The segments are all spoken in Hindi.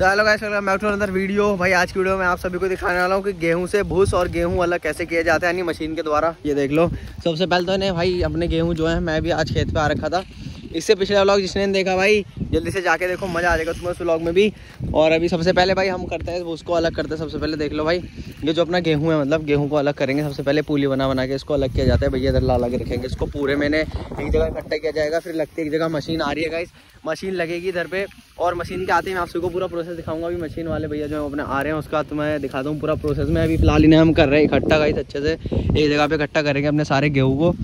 तो hello guys welcome back to another video भाई, आज की वीडियो में आप सभी को दिखाने वाला हूँ कि गेहूँ से भूस और गेहूँ अलग कैसे किया जाता है, यानी मशीन के द्वारा। ये देख लो। सबसे पहले तो इन्हें भाई, अपने गेहूँ जो है, मैं भी आज खेत पे आ रखा था। इससे पिछले व्लॉग जिसने देखा भाई, जल्दी से जाके देखो, मज़ा आ जाएगा तुम्हें उस व्लॉग में भी। और अभी सबसे पहले भाई हम करते हैं, उसको अलग करते हैं, सबसे पहले देख लो भाई। ये जो अपना गेहूँ है मतलब गेहूँ को अलग करेंगे, सबसे पहले पूली बना बना के इसको अलग किया जाता है। भैया इधर ला के रखेंगे, इसको पूरे मैंने एक जगह इकट्ठा किया जाएगा, फिर लगती है एक जगह मशीन आ रही है गाइस मशीन लगेगी इधर पे। और मशीन के आते ही मैं आप सबको पूरा प्रोसेस दिखाऊँगा। अभी मशीन वाले भैया जो अपने आ रहे हैं, उसका तो मैं दिखा दूँ पूरा प्रोसेस में। अभी फ़िलहाल इन्हें हम कर रहे हैं इकट्ठा गाइस अच्छे से। एक जगह पे इकट्ठा करेंगे अपने सारे गेहूँ को।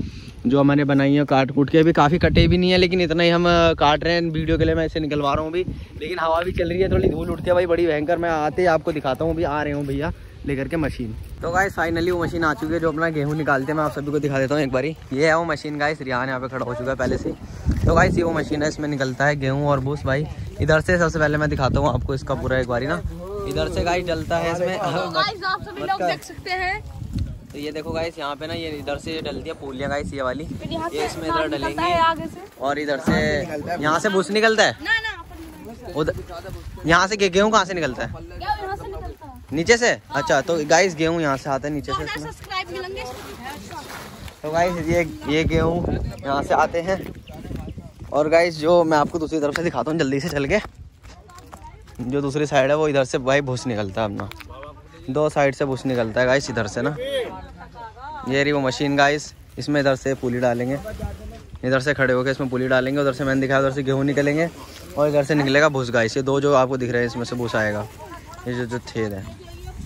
जो हमने बनाई है काट कूट के अभी काफ़ी कटे भी नहीं है लेकिन इतना ही हम काट रहे हैं। वीडियो के लिए मैं इसे निकलवा रहा हूँ अभी। लेकिन हवा भी चल रही है थोड़ी धूल उठती है भाई बड़ी भयंकर। मैं आते ही आपको दिखाता हूँ अभी आ रहे हूँ भैया लेकर के मशीन। तो गाइस फाइनली वो मशीन आ चुकी है जो अपना गेहूँ निकालते हैं। मैं आप सभी को दिखा देता हूँ एक बारी। ये है वो मशीन गाइस रियान यहाँ पे खड़ा हो चुका है पहले से तो गाइस ये वो मशीन है इसमें निकलता है गेहूँ और भूस भाई। इधर से सबसे पहले मैं दिखाता हूँ आपको इसका पूरा एक बारी ना। इधर से गाइस डलता है इसमें। आप सभी लोग देख सकते हैं तो ये देखो गाइस यहाँ पे ना ये इधर से डलती है पूलियाँ गाइस ये वाली। ये इसमें इधर डलेंगी। और इधर से यहाँ से भूस निकलता है? ना ना अपन उधर यहाँ से गेहूँ कहाँ से निकलता है? क्या यहाँ से निकलता है? नीचे से? अच्छा तो गाइस गेहूँ यहाँ से आता है नीचे से तो गाइस ये ये गेहूँ यहाँ से आते हैं। और गाइस जो मैं आपको दूसरी तरफ़ से दिखाता हूँ जल्दी से चल के। जो दूसरी साइड है वो इधर से भाई भूस निकलता है अपना। दो साइड से भूस निकलता है गाइस इधर से ना। ये रही वो मशीन गाइस इसमें इधर से पुली डालेंगे। इधर से खड़े होकर इसमें पुली डालेंगे, उधर से मैंने दिखाया उधर से गेहूँ निकलेंगे और इधर से निकलेगा भूस गाइस ये दो जो आपको दिख रहे हैं, इसमें से भूस आएगा। ये जो जो छेद है।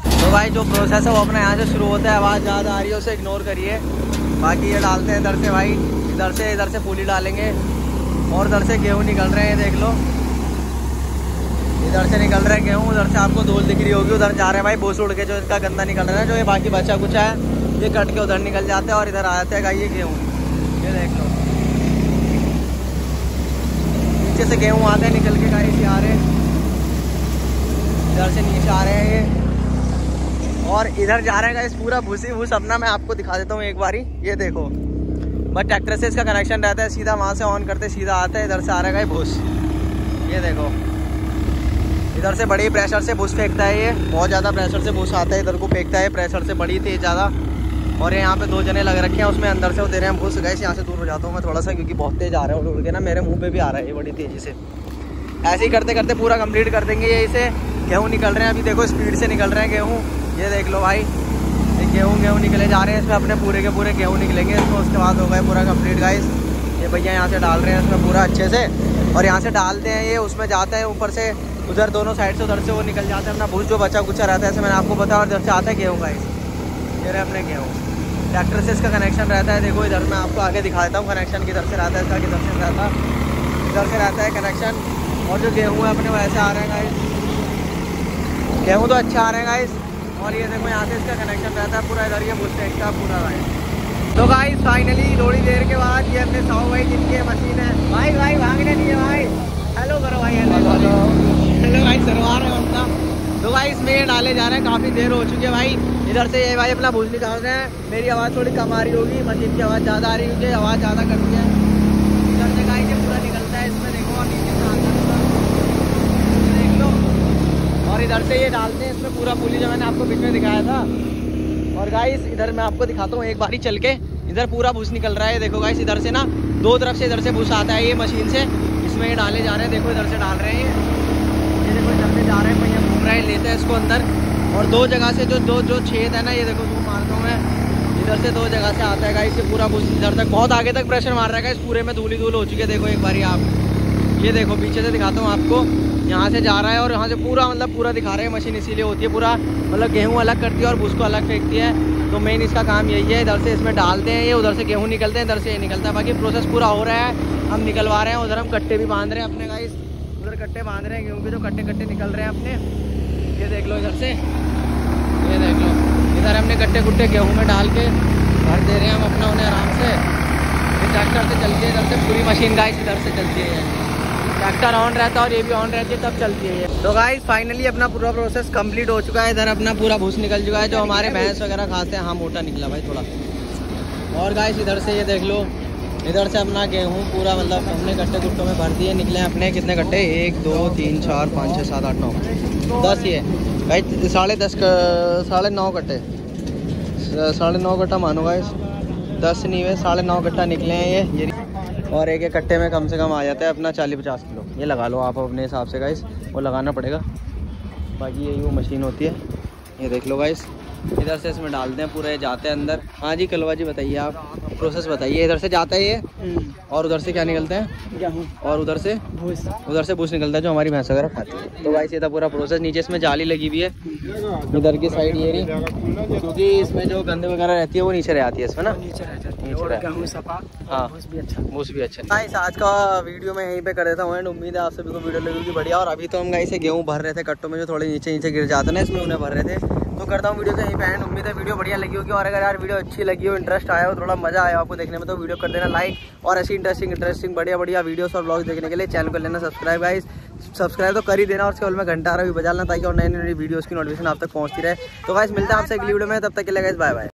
तो भाई जो प्रोसेस है वो अपना यहाँ से शुरू होता है, आवाज़ ज़्यादा आ रही है, उसे इग्नोर करिए। बाकी ये डालते हैं इधर से भाई, इधर से इधर से पुली डालेंगे। और इधर से गेहूँ निकल रहे हैं, देख लो। इधर से निकल रहे गेहूँ, उधर से आपको धूल दिख रही होगी, उधर जा रहे हैं भाई, भूस उड़ के जो इसका गंदा निकल रहा है, जो ये बाकी बचा कुछ है, ये कट के उधर निकल जाते हैं और इधर आ जाते हैं ये गेहूँ। ये देख लो। नीचे से गेहूँ आते हैं, निकल के गाड़ी से आ रहे हैं। इधर से नीचे आ रहे हैं ये। और इधर जा रहे हैं इस पूरा भूसी भूस, अपना मैं आपको दिखा देता हूँ एक बारी, ये देखो। बस ट्रैक्टर से इसका कनेक्शन रहता है, सीधा वहाँ से ऑन करते, सीधा आता है, इधर से आ रहा है भूस। ये देखो। इधर से बड़ी प्रेशर से बुश फेंकता है ये। बहुत ज़्यादा प्रेशर से बुश आता है, इधर को फेंकता है। प्रेशर से बड़ी तेज ज़्यादा। और यहाँ पे दो जने लग रखे हैं, उसमें अंदर से वो दे रहे हैं भूस गए यहाँ से दूर हो जाता हूँ मैं थोड़ा सा, क्योंकि बहुत तेज आ रहा है उड़ के ना मेरे मुँह पे भी आ रहा है ये बड़ी तेज़ी से। ऐसे ही करते करते पूरा कंप्लीट कर देंगे ये इसे। गेहूँ निकल रहे हैं, अभी देखो स्पीड से निकल रहे हैं गेहूँ। ये देख लो भाई। गेहूँ गेहूँ निकले जा रहे हैं, इसमें अपने पूरे के पूरे गेहूँ निकलेंगे। इसमें उसके बाद हो गए पूरा कंप्लीट गाइस ये भैया यहाँ से डाल रहे हैं इसमें पूरा अच्छे से। और यहाँ से डालते हैं ये, उसमें जाता है ऊपर से। उधर दोनों साइड से, उधर से वो निकल जाते हैं, अपना भूस जो बचा कुचा रहता है, ऐसे मैंने आपको बताया, और इधर से आता है गेहूँ गाइस ये रहे अपने गेहूँ। ट्रैक्टर से इसका कनेक्शन रहता है, देखो, इधर मैं आपको आगे दिखा देता हूँ कनेक्शन किधर से रहता है, इसका किधर से रहता है। इधर से रहता है कनेक्शन और जो गेहूँ है अपने, वैसे आ रहे हैं गाइस गेहूँ तो अच्छा आ रहे हैं गाइस और ये देखो, यहाँ से इसका कनेक्शन रहता है, पूरा इधर ये भूस फेंकता है पूरा गाइस तो गाइस फाइनली थोड़ी देर के बाद ये अपने साहू भाई जिनकी मशीन है, भाई भाई भागने नहीं है भाई हेलो करो भाई हेलो हेलो भाई सरवा रहे हैं अपना तो भाई इसमें ये डाले जा रहे हैं, काफ़ी देर हो चुकी है भाई। इधर से ये भाई अपना भूज निकाल रहे हैं। मेरी आवाज़ थोड़ी कम आ रही होगी मशीन की आवाज़ ज़्यादा आ रही होगी, आवाज़ ज़्यादा करती है। इधर से गाय के पूरा निकलता है, इसमें देखो, और नीचे देख लो। और इधर से ये डालते हैं, इसमें पूरा पुली जो मैंने आपको बीच में दिखाया था। और गाइस इधर मैं आपको दिखाता हूँ एक बारी चल के। इधर पूरा भूस निकल रहा है देखो गाइस इधर से ना, दो तरफ़ से इधर से भूस आता है ये मशीन से। इसमें ये डाले जा रहे हैं, देखो इधर से डाल रहे हैं ये देखो इधर से जा रहे हैं, भैया घूम रहे है, लेते हैं इसको अंदर। और दो जगह से जो दो, जो छेद है ना, ये देखो वो मारता हूँ मैं। इधर से दो जगह से आता है गाइस ये पूरा भूस इधर तक। बहुत आगे तक प्रेशर मार रहा है इस पूरे में धूली धूल हो चुकी है, देखो एक बारी आप। ये देखो, पीछे से दिखाता हूँ आपको। यहाँ से जा रहा है और यहाँ से पूरा मतलब पूरा दिखा रहे हैं, मशीन इसीलिए होती है, पूरा मतलब गेहूँ अलग करती है और भूस को अलग फेंकती है। तो मेन इसका काम यही है, इधर से इसमें डालते हैं, ये उधर से गेहूँ निकलते हैं, इधर से ये निकलता है। बाकी प्रोसेस पूरा हो रहा है, हम निकलवा रहे हैं, उधर हम कट्टे भी बाँध रहे हैं अपने गाइस उधर कट्टे बाँध रहे हैं, गेहूँ के जो कट्टे कट्टे निकल रहे हैं अपने। ये देख लो इधर से। ये देख लो। इधर हमने कट्टे कुट्टे गेहूँ में डाल के भर दे रहे हैं हम अपना उन्हें आराम से। ट्रैक्टर से चलती है इधर से पूरी मशीन गाइस इधर से चलती है। ट्रैक्टर ऑन रहता है और ये भी ऑन रहती है तब चलती है तो गाइस फाइनली अपना पूरा प्रोसेस कंप्लीट हो चुका है। इधर अपना पूरा भूस निकल चुका है जो हमारे भैंस वगैरह खाते हैं। हाँ मोटा निकला भाई थोड़ा। और गाइस इधर से ये देख लो। इधर से अपना गेहूँ पूरा मतलब हमने गट्टे गुट्टों में भर दिए निकले अपने। कितने गट्टे? एक दो तीन चार पाँच छः सात आठ नौ। दस ही है। भाई, साढ़े दस साढ़े नौ कट्टे साढ़े नौ कट्टा मानो गाइस। दस नहीं हुए, साढ़े नौ कट्टा निकले हैं ये ये और एक एक कट्टे में कम से कम आ जाता है अपना चालीस पचास किलो। ये लगा लो आप अपने हिसाब से गाइस, वो लगाना पड़ेगा। बाकी यही वो मशीन होती है। ये देख लो गाइस। इधर से इसमें डालते हैं पूरे जाते हैं अंदर। हाँ जी कलवा जी बताइए आप। प्रोसेस बताइए इधर से जाता है ये? और उधर से क्या निकलते हैं? गेहूँ। और उधर से? भूस। उधर से भूस निकलता है जो हमारी भैंस वगैरह खाती है। तो ये था पूरा प्रोसेस नीचे इसमें जाली लगी हुई है। इधर की साइड ये रही। क्योंकि इसमें जो गंदे वगैरह रहती है वो नीचे रह आती है इसमें ना। नीचे रह जाती है। हाँ। भूस भी अच्छा। भूस भी अच्छा। गाइस आज का वीडियो मैं यहीं पे कर देता हूँ एंड उम्मीद है आप सभी को वीडियो लगेगी बढ़िया। और अभी तो हम गाइस ये गेहूँ भर रहे थे कट्टों में जो थोड़े नीचे नीचे गिर जाते ना इसमें उन्हें भर रहे थे। तो करता हूँ वीडियो से यहीं पे एंड उम्मीद है वीडियो बढ़िया लगी होगी। और अगर यार वीडियो अच्छी लगी हो इंटरेस्ट आया हो, थोड़ा मज़ा आया आपको देखने में तो वीडियो कर देना लाइक और ऐसी इंटरेस्टिंग इंटरेस्टिंग बढ़िया बढ़िया वीडियोस और ब्लॉग्स देखने के लिए चैनल को लेना सब्सक्राइब गाइस सब्सक्राइब तो कर ही देना और उसके में घंटा रहा भी बजा लेना ताकि और नई नई वीडियोज़ की नोटिफिकेशन आप तक पहुँचती रहे। तो गाइस मिलता है आपसे अगली वीडियो में। तब तक के लिए गाइस बाय बाय